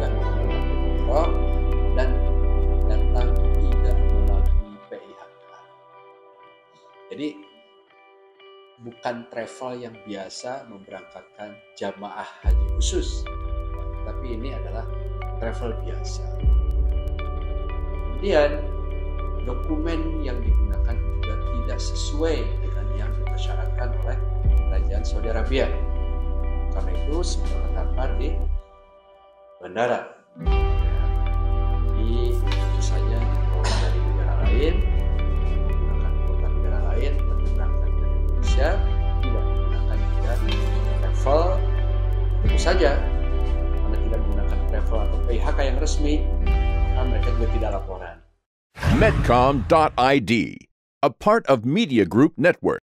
dan umroh dan tidak melalui PIHK. Jadi bukan travel yang biasa memberangkatkan jamaah haji khusus, tapi ini adalah travel biasa. Kemudian dokumen yang digunakan juga tidak sesuai dengan yang dipersyaratkan oleh kerajaan Saudi Arabia. Karena itu sebenarnya bandara. Jadi misalnya orang dari negara lain menggunakan kota negara lain berangkat dari Indonesia tidak menggunakan juga travel tentu saja karena tidak menggunakan travel atau PHK yang resmi maka mereka juga tidak laporan. Medcom.id, a part of Media Group Network.